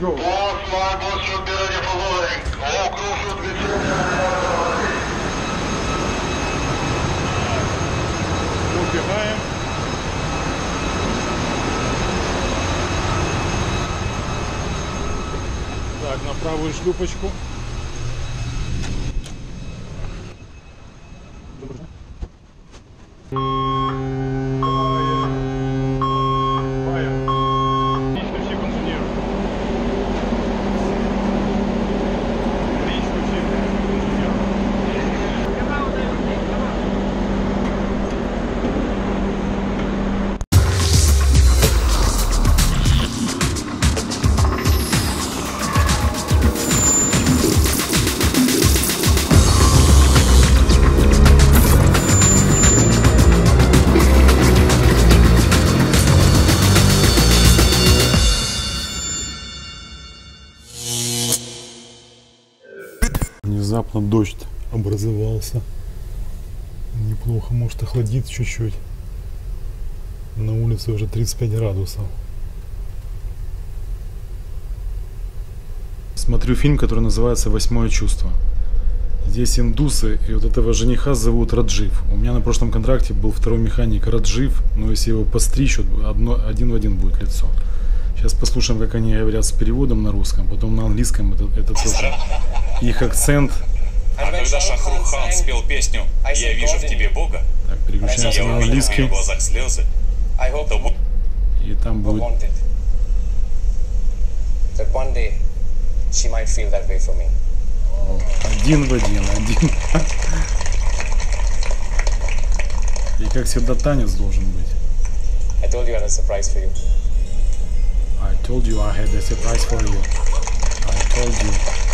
Go. Убегаем. Так, на правую шлюпочку. Речный Внезапно дождь образовался. Неплохо, может охладит чуть-чуть. На улице уже 35 градусов. Смотрю фильм, который называется «Восьмое чувство». Здесь индусы, и вот этого жениха зовут Раджив. У меня на прошлом контракте был второй механик Раджив, но если его постричь, одно, один в один будет лицо. Сейчас послушаем, как они говорят с переводом на русском, потом на английском это, это тоже. Их акцент. А когда Шахрухан спел песню «Я вижу в тебе Бога», Так, переключаемся я на увидел в английский. ее глазах слезы, И там будет один в один, один. И как всегда танец должен быть. I told you I had a surprise for you. I told you I had a surprise for you. I told you.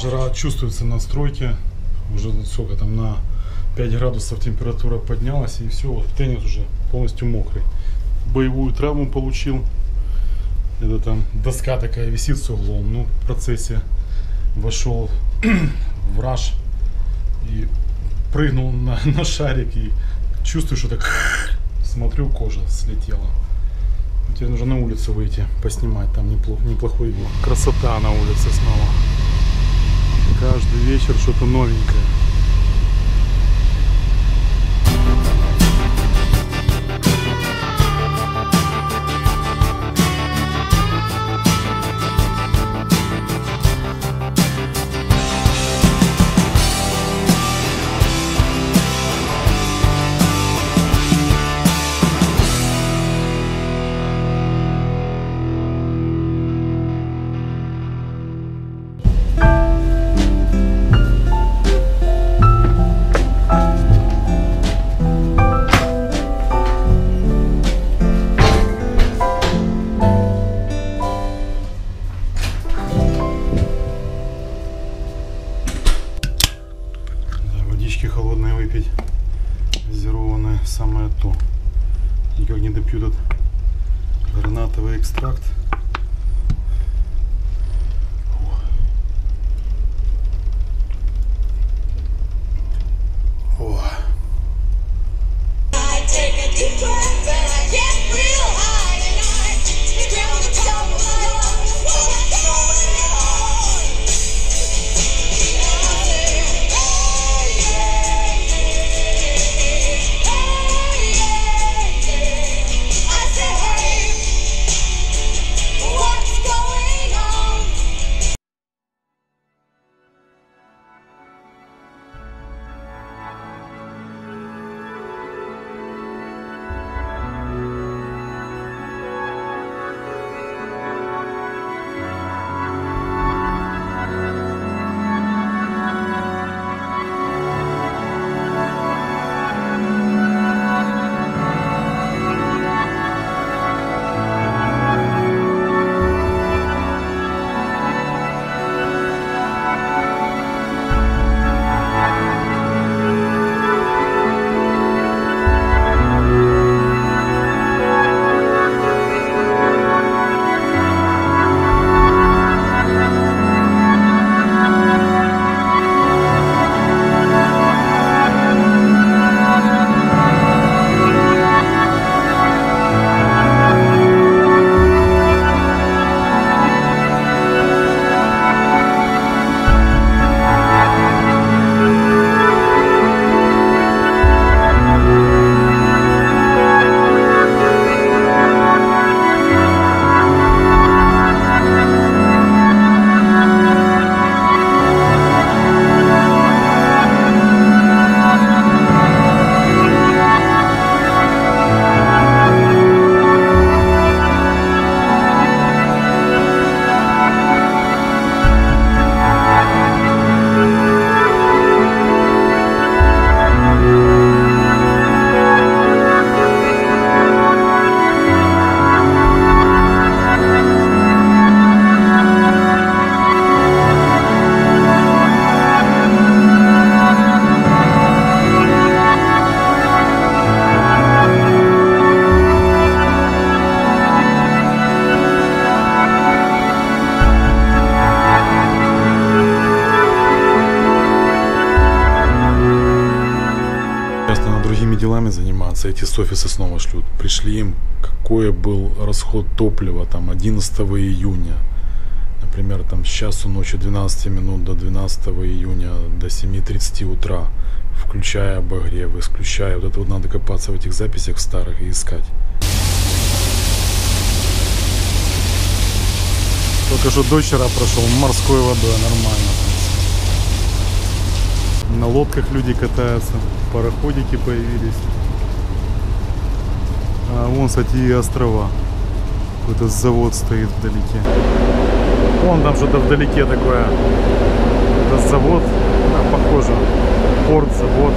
Жара чувствуется на стройке. Уже сколько там на 5 градусов температура поднялась и все, вот теннис уже полностью мокрый. Боевую травму получил. Это там доска такая висит с углом. Ну, в процессе вошел в раж и прыгнул на, на шарик и чувствую, что так смотрю, кожа слетела. Теперь нужно на улицу выйти, поснимать, там неплохо, неплохой вид. Красота на улице снова. Каждый вечер что-то новенькое. пьют этот гранатовый экстракт. Эти с офиса снова шлют. Пришли им, какой был расход топлива там 11 июня. Например, там с часу ночи 12 минут до 12 июня до 7.30 утра. Включая обогрев, исключая. Вот это вот надо копаться в этих записях старых и искать. Только что до вчера прошел морской водой, нормально. На лодках люди катаются, пароходики появились. А вон, кстати, и острова. Какой-то завод стоит вдалеке. Вон там что-то вдалеке такое. Это завод, а, похоже. Порт, завод.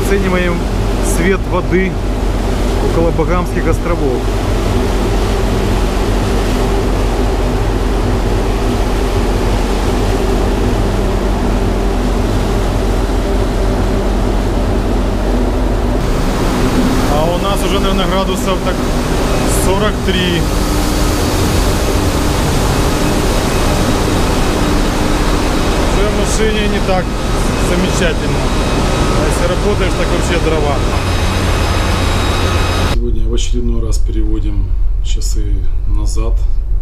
Оцениваем цвет воды около Багамских островов. А у нас уже, наверное, градусов так 43. Уже в машине не так замечательно. А если работаешь, так вообще дрова. Сегодня в очередной раз переводим часы назад.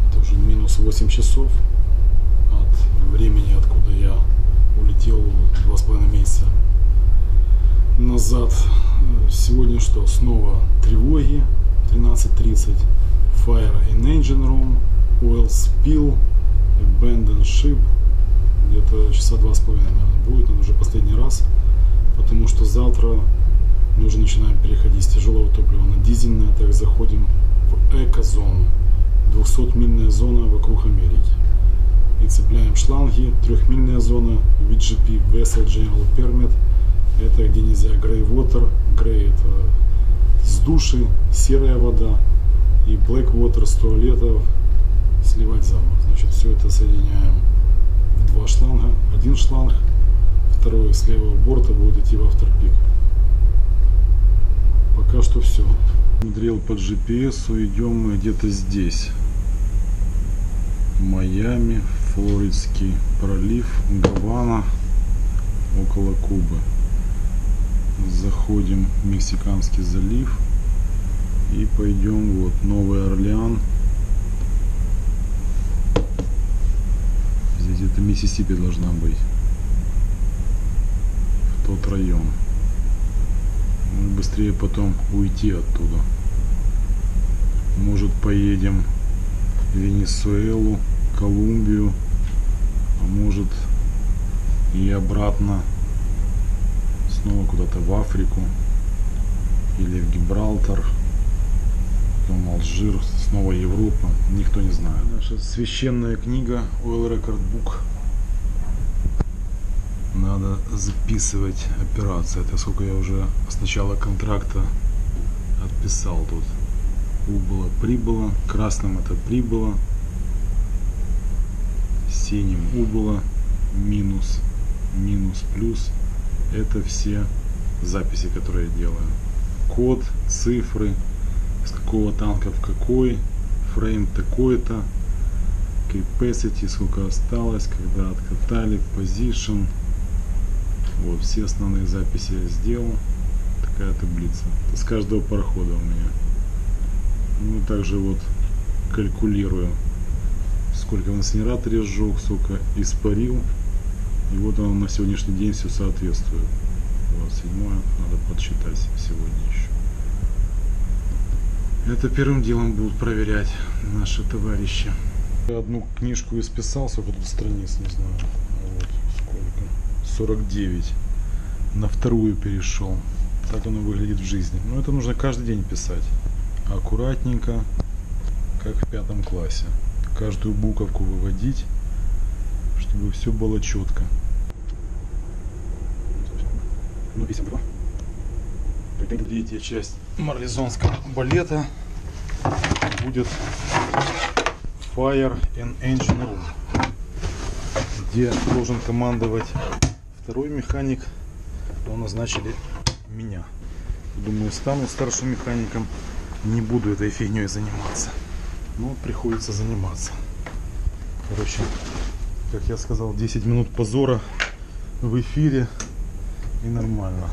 Это уже минус 8 часов от времени, откуда я улетел два с половиной месяца назад. Сегодня что? Снова тревоги 13.30. Fire in engine room, oil spill, abandoned ship. Где-то часа два с половиной, наверное, будет. Но уже последний раз. Потому что завтра мы уже начинаем переходить с тяжелого топлива на дизельное. Так заходим в эко-зону. 200-мильная зона вокруг Америки. И цепляем шланги. Трехмильная зона VGP Vessel General Permit. Нельзя Grey Water. Grey это с души, серая вода. И Black Water с туалетов сливать за борт. Значит, все это соединяем в два шланга. Один шланг, второй с левого борта будет идти в авторпик. Пока что все. Смотрел по GPS, идем мы где-то здесь. Майами, Флоридский пролив, Гавана, около Кубы. Заходим в Мексиканский залив и пойдем вот Новый Орлеан. Здесь это Миссисипи должна быть. В тот район. Ну быстрее потом уйти оттуда. Может поедем в Венесуэлу, Колумбию, а может и обратно снова куда-то в Африку или в Гибралтар, потом Алжир, снова Европа, никто не знает. Наша священная книга Oil Record Book. Надо записывать операции. Это сколько я уже с начала контракта отписал тут. Убыло, прибыло. Красным это прибыло. Синим убыло. Минус, минус, плюс. Это все записи, которые я делаю. Код, цифры, с какого танка в какой, фрейм такой-то, capacity, сколько осталось, когда откатали, position. Вот, все основные записи я сделал. Такая таблица. Это с каждого парохода у меня. Ну также вот калькулирую, сколько в инсинераторе сжег, сколько испарил. И вот оно на сегодняшний день все соответствует. 27 надо подсчитать сегодня еще. Это первым делом будут проверять наши товарищи. Я Одну книжку исписал, сколько тут страниц, не знаю. Вот сколько. 49. На вторую перешел. Так оно выглядит в жизни. Но это нужно каждый день писать. Аккуратненько, как в пятом классе. Каждую буковку выводить, чтобы все было четко. Ну, 52. Третья часть марлезонского балета будет Fire and Engine Room, где должен командовать второй механик, но назначили меня. Думаю, стану старшим механиком, не буду этой фигней заниматься. Но приходится заниматься. Короче, как я сказал, 10 минут позора в эфире и нормально.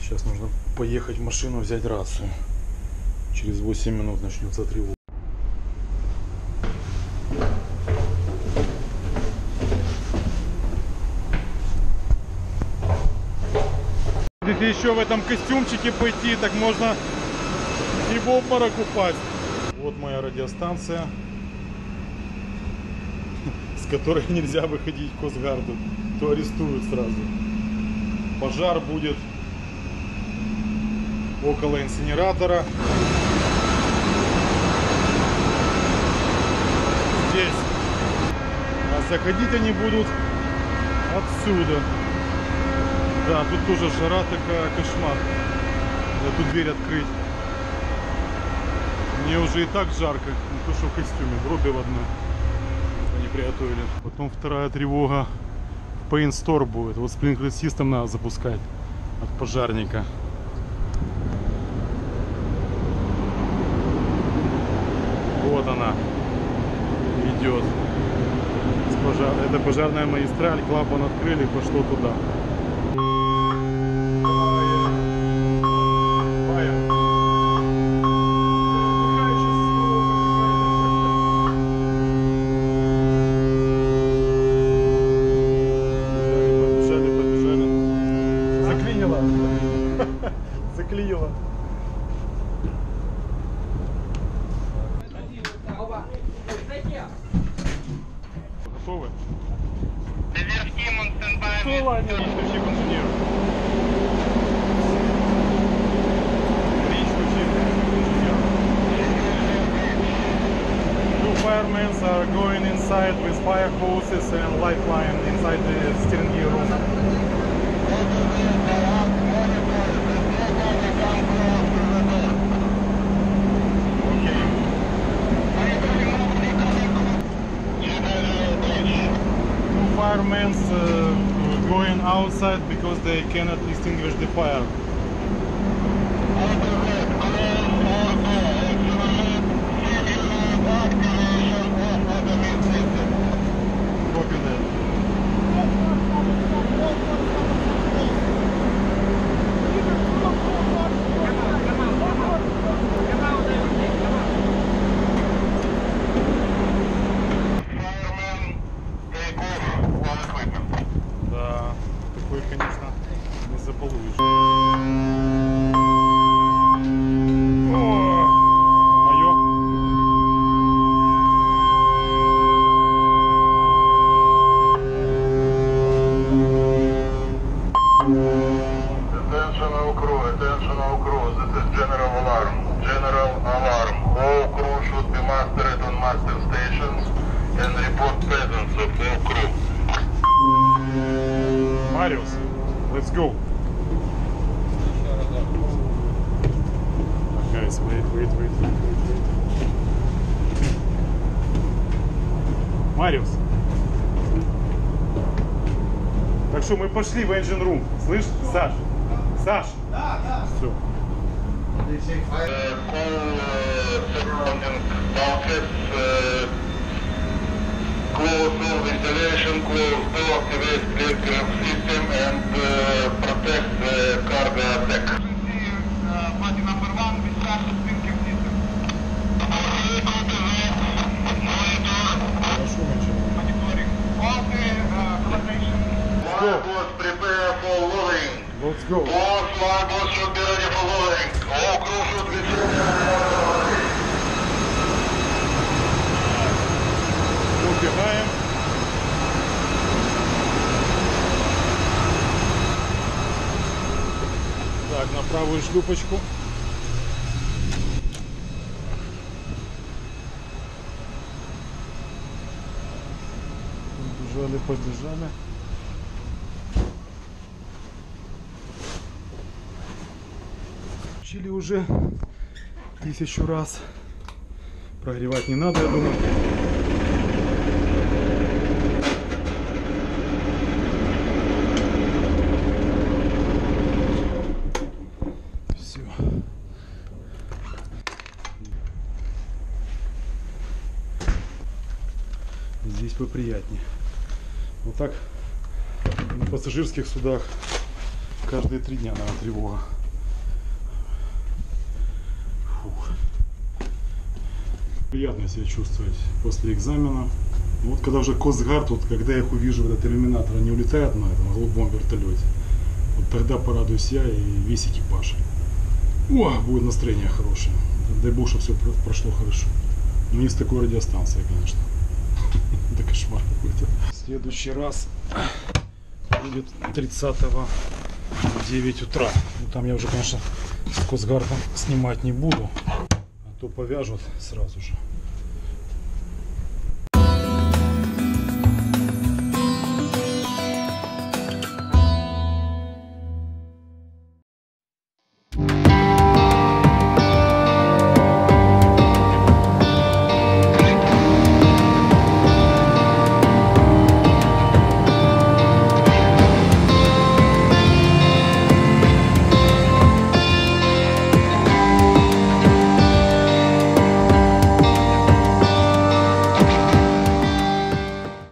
Сейчас нужно поехать в машину, взять рацию. Через 8 минут начнется тревога. Если еще в этом костюмчике пойти, так можно и в обморок упасть. Вот моя радиостанция, которой нельзя выходить к Косгарду, то арестуют сразу. Пожар будет около инсинератора. Здесь. А заходить они будут отсюда. Да, тут тоже жара такая, кошмар. Эту дверь открыть. Мне уже и так жарко, не то что в костюме, в робе в одной. Приготовили. Потом вторая тревога в Paint Store будет. Вот Sprinkler System надо запускать от пожарника. Вот она идет. Это пожарная магистраль, клапан открыли, пошло туда. Firemen are going inside with fire hoses and lifeline inside the steering gear room. Okay. Firemen uh, going outside because they cannot extinguish the fire. Let's go. Guys, wait, wait, wait, wait, wait. Мариус. Так что мы пошли в engine room. Слышь, Саш? Саш? Да, да. Все. Uh, uh, uh, close all ventilation, close door, activate craft system Правую шлюпочку. Побежали, побежали. Включили уже тысячу раз. Прогревать не надо, я думаю. Все. Здесь поприятнее. Вот так на пассажирских судах каждые три дня, наверное, тревога. Фух. Приятно себя чувствовать после экзамена. Вот когда уже Косгард, вот когда я их увижу, этот иллюминатор, они улетают на этом голубом вертолете. Вот тогда порадуюсь я и весь экипаж. О, будет настроение хорошее. Дай бог, чтобы все прошло хорошо. Но не с такой радиостанцией, конечно. Это кошмар какой-то. Следующий раз будет 30 в 9 утра. Ну, там я уже, конечно, с Косгардом снимать не буду. А то повяжут сразу же.